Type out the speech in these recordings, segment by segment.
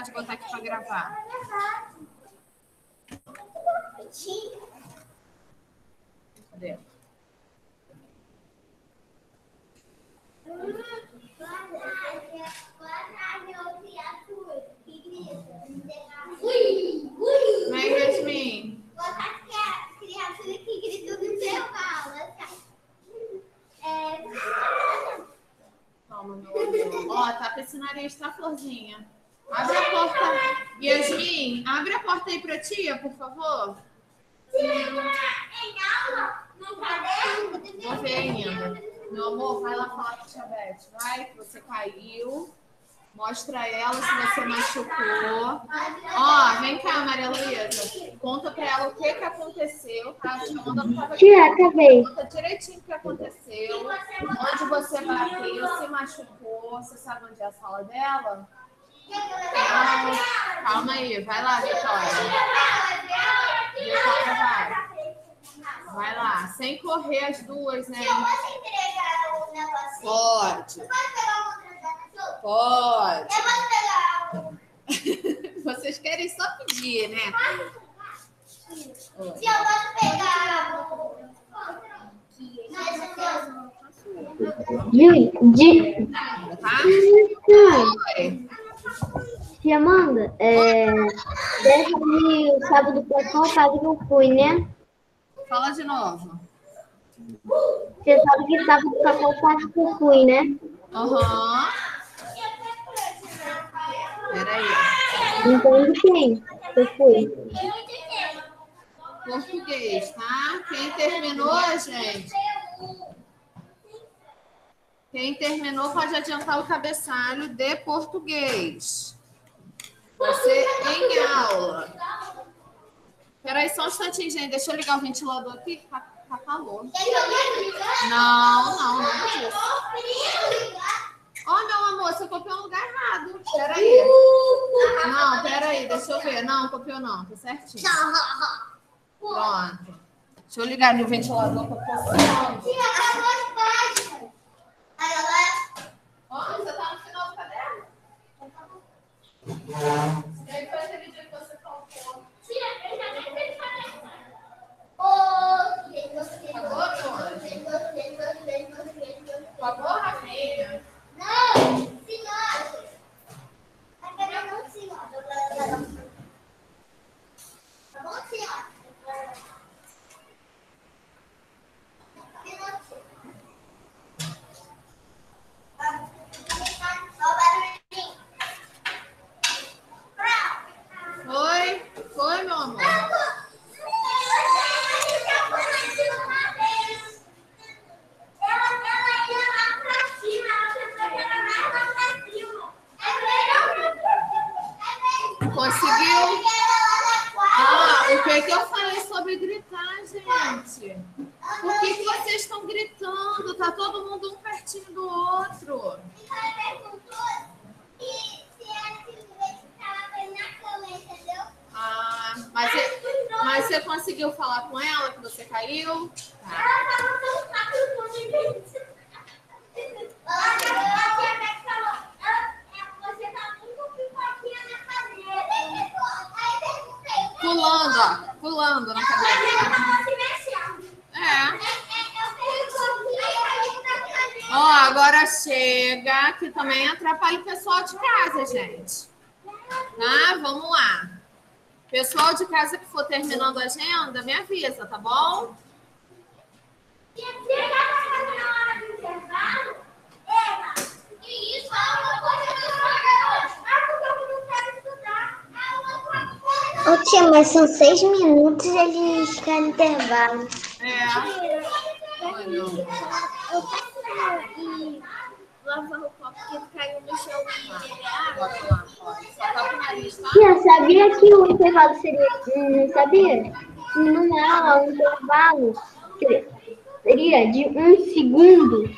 terminar de botar aqui para gravar. Cadê? Vem, Yasmin. Boa tarde, criatura que gritou no intervalo. É... Toma, meu amor. Ó, tá piscinaria, tá, Florzinha? Abre a porta. Yasmin, abre a porta aí pra tia, por favor. Em aula? No caderno? Vou ver ainda. Meu amor, vai lá falar com a tia Beth. Vai, que você caiu. Mostra ela se você machucou. Ó, vem cá, Maria Luísa. Conta pra ela o que que aconteceu, tá? Chamando a prova Tia, acabei. Conta direitinho o que aconteceu. Onde você bateu, se machucou. Você sabe onde é a sala dela? Calma aí. Vai lá, Vitória. Vitória, vai. Vai lá. Sem correr as duas, né? Eu posso entregar o negocinho? Pode. Eu posso pegar uma? Pode. Eu posso pegar um... Vocês querem só pedir, né? Se eu posso pegar um... De, de, Tá? Oi. Tia Amanda, é, desde o sábado passado que eu fui, né? Fala de novo. Você sabe que sábado passado que eu fui, né? Aham. Peraí. Então, de quem eu fui? Português, tá? Quem terminou, gente? Quem terminou pode adiantar o cabeçalho de português. Ser em aula. Peraí, só um instantinho, gente. Deixa eu ligar o ventilador aqui. que Tá, tá calor. Não, não, não é. Ó, meu amor, você copiou um lugar errado. Peraí. Não, peraí, deixa eu ver. Não, copiou não. Tá certinho. Pronto. Deixa eu ligar no ventilador pra posicionar. Ó, você tá no final do caderno? E aí foi aquele dia que você faltou. Por favor, Rafinha. Não, senhora. Agora não, senhora. Tá bom, senhora? Foi? Foi, meu amor? Conseguiu? Ah, o que, que eu falei sobre gritar, gente? Por que, que vocês estão gritando? Tá todo mundo um pertinho do outro. Ah, mas você, mas você conseguiu falar com ela que você caiu? Tá. Pulando, ó. Pulando na cadeira. É. Ó, agora chega, que também atrapalha o pessoal de casa, gente. Tá? Vamos lá. Pessoal de casa que for terminando a agenda, me avisa, tá bom? Ô tia, mas são seis minutos e eles querem intervalo. É. Eu posso lavar o copo que caiu no chão e? Tia, sabia que o intervalo seria. Não sabia? Numa aula, o intervalo seria- de um segundo.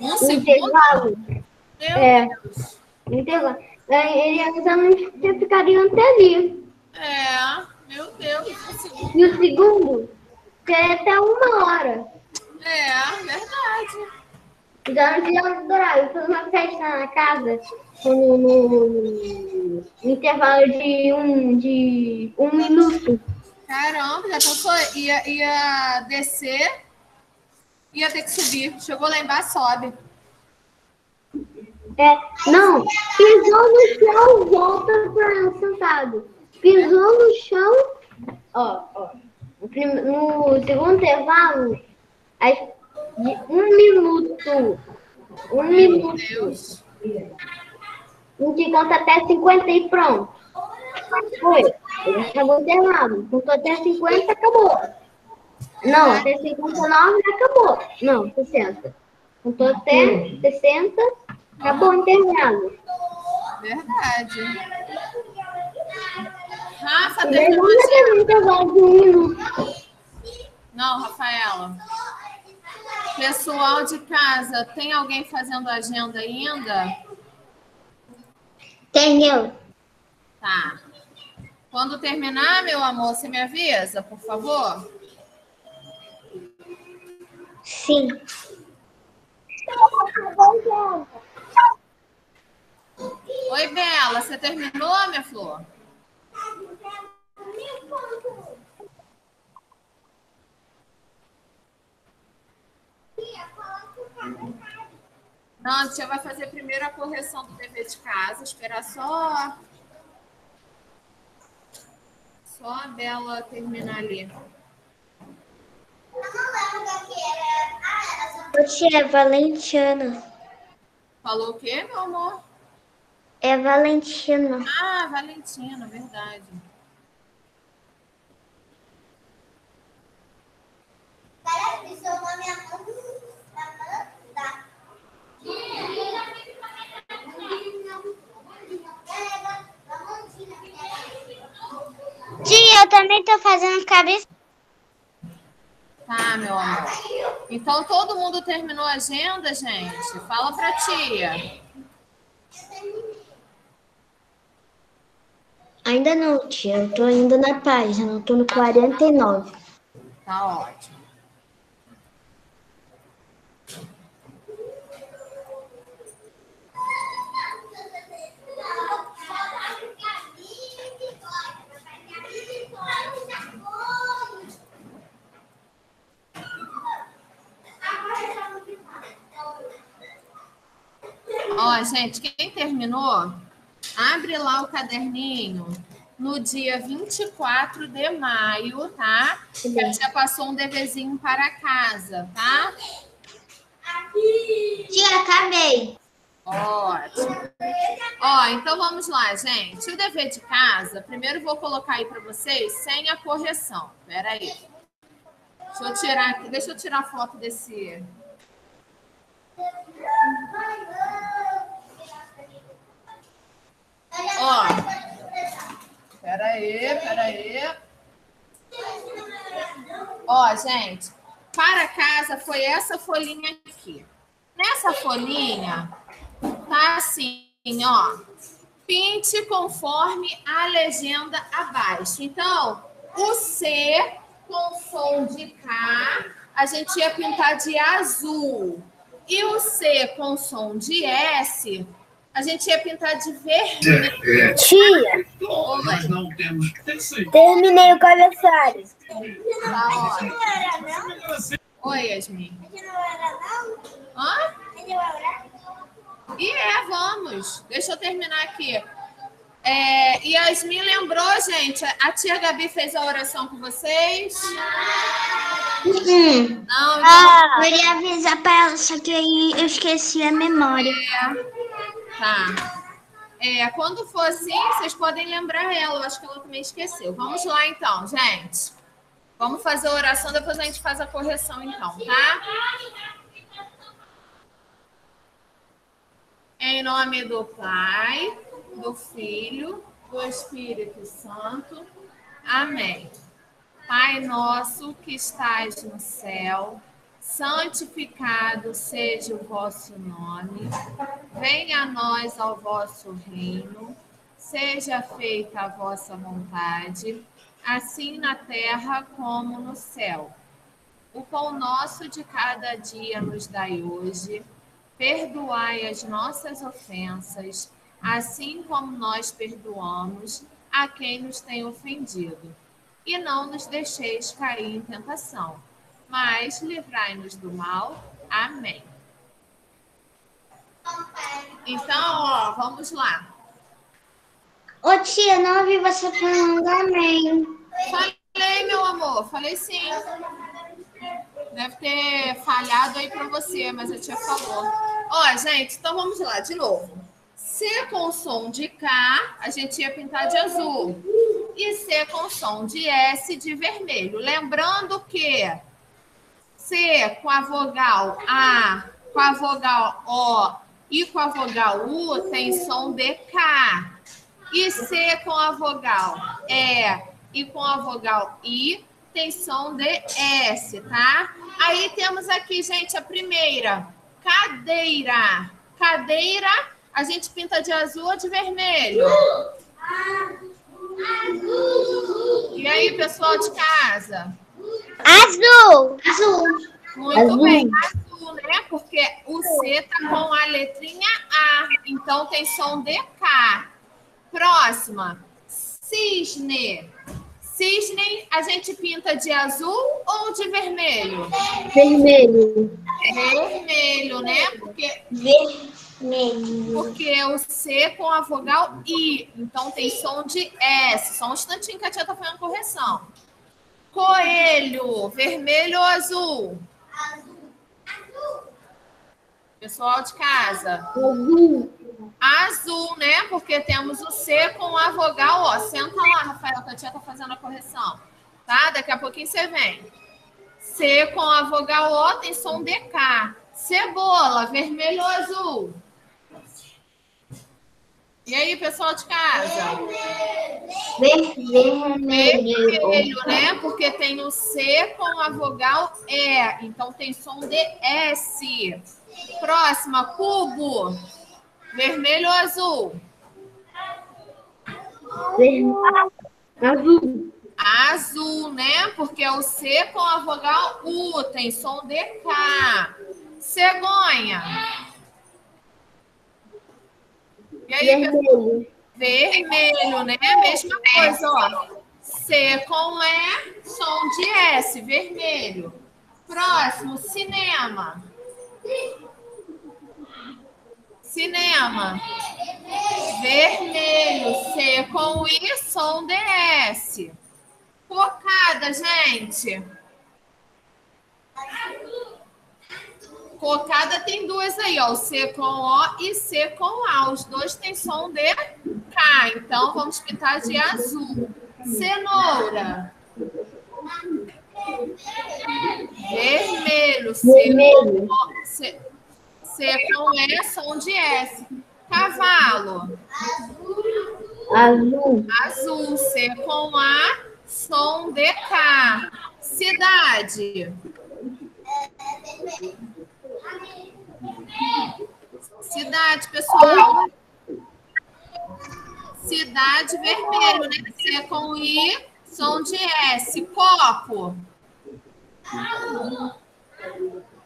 Um segundo. intervalo. Meu É. Deus. Intervalo. Aí Eles alunos ficariam até ali. É. Meu Deus. Segundo. E o segundo seria até uma hora. É, verdade. Já não tinha adorável, fazer uma festa na casa. no, no- no intervalo de um, de um minuto. Caramba, já pensou? Ia, ia descer, ia ter que subir. Chegou lá embaixo, sobe. É, não, pisou no chão, volta para sentado. Pisou no chão, ó, ó. No, segundo intervalo, de um minuto. Um Meu minuto. Deus. A gente conta até 50 e pronto. Foi. Ele acabou o intervalo. Contou até 50, acabou. Não, até 59 acabou. Não, 60. Contou até 60, acabou o intervalo. Verdade. Rafa, terminou não a. Não, Rafaela. Pessoal de casa, tem alguém fazendo agenda ainda? Entendeu? Tá. Quando terminar, meu amor, você me avisa, por favor? Sim. Oi, Bela, você terminou, minha flor? Não, a tia vai fazer primeiro a correção do dever de casa, esperar só. Só a Bela terminar ali. Ô, tia, é Valentina. Falou o quê, meu amor? É Valentina. Ah, Valentina, verdade. Tia, eu também tô fazendo cabeça. Tá, meu amor. Então todo mundo terminou a agenda, gente? Fala pra tia. Ainda não, tia. Eu tô ainda na página. Eu tô no 49. Tá ótimo. Ó, gente, quem terminou, abre lá o caderninho no dia 24 de maio, tá? Que a tia passou um deverzinho para casa, tá? Tia, acabei. Ótimo. Ó, então vamos lá, gente. O dever de casa, primeiro vou colocar aí para vocês sem a correção. Pera aí. Deixa eu tirar aqui, deixa eu tirar a foto desse. Ó. Pera aí, pera aí. Ó, gente, para casa foi essa folhinha aqui. Nessa folhinha tá assim, ó. Pinte conforme a legenda abaixo. Então, o C com som de K, a gente ia pintar de azul. E o C com som de S, a gente ia pintar de vermelho. Tia, Oi, Nós não temos terminei o cabeçalho. tá ótimo. Oi, Yasmin. Hã? E é, vamos. Deixa eu terminar aqui. É, Yasmin lembrou, gente? A tia Gabi fez a oração com vocês? Hum. Não, então Ah, eu ia avisar pra ela, só que aí eu esqueci a memória. Tá. É, quando for assim, vocês podem lembrar ela. Eu acho que ela também esqueceu. Vamos lá, então, gente. Vamos fazer a oração, depois a gente faz a correção, então, tá? Em nome do Pai, do Filho, do Espírito Santo. Amém. Pai nosso que estás no céu, santificado seja o vosso nome. Venha a nós ao vosso reino. Seja feita a vossa vontade, assim na terra como no céu. O pão nosso de cada dia nos dai hoje. Perdoai as nossas ofensas, assim como nós perdoamos a quem nos tem ofendido. E não nos deixeis cair em tentação, mas livrai-nos do mal. Amém. Então, ó, vamos lá. Ô tia, não ouvi você falando amém. Falei, meu amor, falei sim. Deve ter falhado aí para você, mas a tia falou. Ó, gente, então vamos lá, de novo. C com som de K, a gente ia pintar de azul. E C com som de S de vermelho. Lembrando que C com a vogal A, com a vogal O e com a vogal U tem som de K. E C com a vogal E e com a vogal I tem som de S, tá? Aí temos aqui, gente, a primeira, cadeira. Cadeira, a gente pinta de azul ou de vermelho? E aí, pessoal de casa? Azul. Azul. Muito Azul. bem, azul, né? Porque o C tá com a letrinha A, então tem som de K. Próxima, cisne. Cisne, a gente pinta de azul ou de vermelho? Vermelho. Vermelho, né? Porque, Vermelho. porque o C com a vogal I, então tem som de S. Só um instantinho que a tia tá fazendo correção. Coelho, vermelho ou azul? Pessoal de casa. Azul. Azul, né? Porque temos o C com a vogal, ó. Senta lá, Rafael, que a tia tá fazendo a correção. Tá? Daqui a pouquinho você vem. C com a vogal O tem som de K. Cebola, vermelho ou azul? E aí, pessoal de casa? Vermelho. Vermelho, né? Porque tem o C com a vogal E. Então tem som de S. Próxima, cubo. Vermelho ou azul? Azul. Azul, né? Porque é o C com a vogal U, tem som de K. Cegonha. E aí? Vermelho. Vermelho, né? Mesma coisa, ó. C com E, som de S, vermelho. Próximo, cinema. Cinema. Vermelho, C com I, som de S. Cocada, gente. Cocada tem duas aí, ó. C com O e C com A. Os dois têm som de K. Então, vamos pintar de azul. Cenoura. Vermelho. Vermelho. C com E, som de S. Cavalo. Azul. Azul. C com A, som de K. Cidade. Cidade, pessoal. Cidade vermelho, né? C com I, som de S. Copo.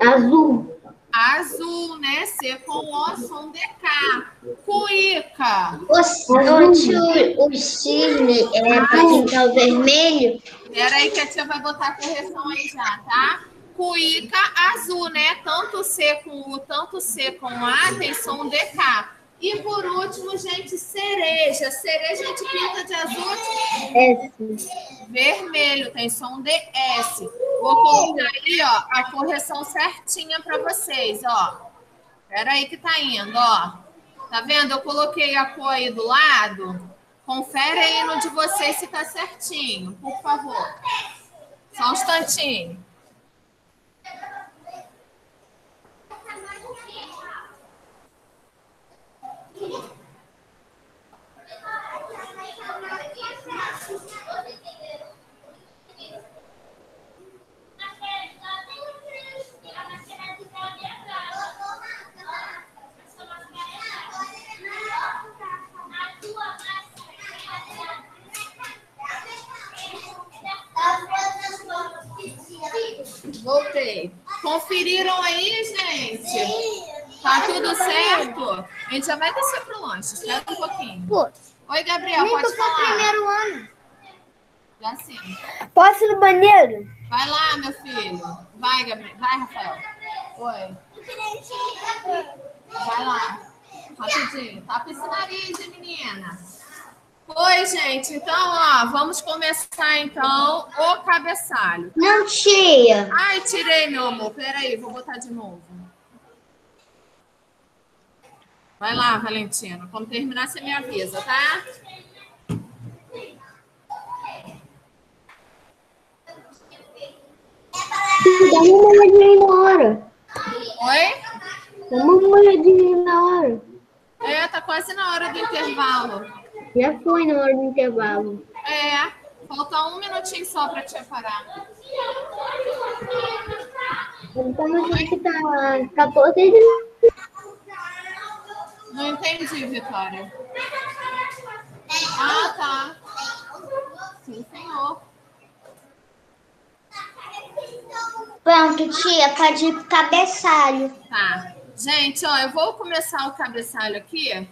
Azul. Azul, né? C com O, som de K. Cuíca. O, o, tio- o cisne é para pintar o vermelho. Espera aí que a tia vai botar a correção aí já, tá? Cuíca azul, né? Tanto C com U, tanto C com A tem som de K. E por último, gente, cereja. Cereja a gente pinta de azul, S. vermelho, tem som de S. Vou colocar aí, ó, a correção certinha para vocês, ó. Espera aí que tá indo, ó. Tá vendo? Eu coloquei a cor aí do lado. Confere aí no de vocês se tá certinho, por favor. Só um instantinho. Conferiram aí, gente? Tá tudo certo? A gente já vai descer pro lanche, espera um pouquinho. Pô, Oi, Gabriel, nem pode falar. primeiro ano. Já sim. Posso ir no banheiro? Vai lá, meu filho. Vai, Gabriel. Vai, Rafael. Oi. Vai lá. Rapidinho. Tapa esse nariz, menina. Oi, gente. Então, ó, vamos começar, então, o cabeçalho. Não, tia. Ai, tirei, meu amor. Peraí, vou botar de novo. Vai lá, Valentina. Quando terminar, você me avisa, tá? Dá uma olhadinha na hora. Oi? Dá uma olhadinha na hora. É, tá quase na hora do intervalo. Já foi na hora do intervalo. É, falta um minutinho só pra te parar. Então a gente tá 14 de Não entendi, Vitória. Ah, tá. Sim, senhor. Pronto, tia, pode ir pro cabeçalho. Tá. Gente, ó, eu vou começar o cabeçalho aqui.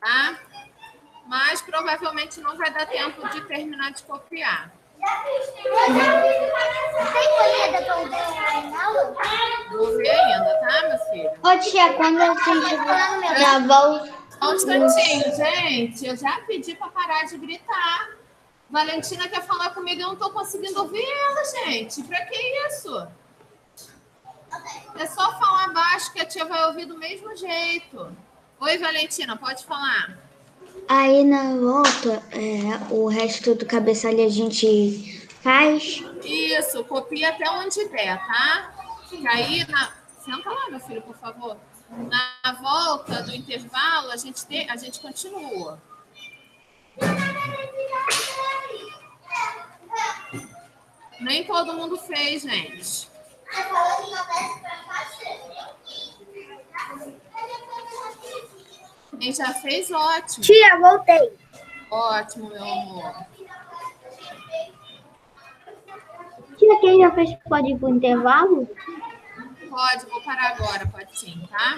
Tá? Mas provavelmente não vai dar tempo de terminar de copiar. Tem eu na aula? Vou ver ainda, tá, meu filho? Ô, tia, quando dar a volta. Só um instantinho, gente. Eu já pedi para parar de gritar. Valentina quer falar comigo e eu não estou conseguindo ouvir ela, gente. Para que isso? É só falar baixo que a tia vai ouvir do mesmo jeito. Oi, Valentina, pode falar. Aí na volta, é, o resto do cabeçalho a gente faz. Isso, copia até onde der, tá? E aí, na... senta lá, meu filho, por favor. Na volta do intervalo, a gente, te... a gente continua. Nem todo mundo fez, gente. Quem já fez, ótimo. Tia, voltei. Ótimo, meu amor. Tia, quem já fez pode ir pro intervalo? Pode, vou parar agora, pode sim, tá?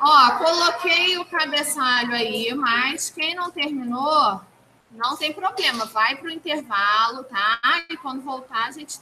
Ó, coloquei o cabeçalho aí, mas quem não terminou, não tem problema. Vai pro intervalo, tá? E quando voltar, a gente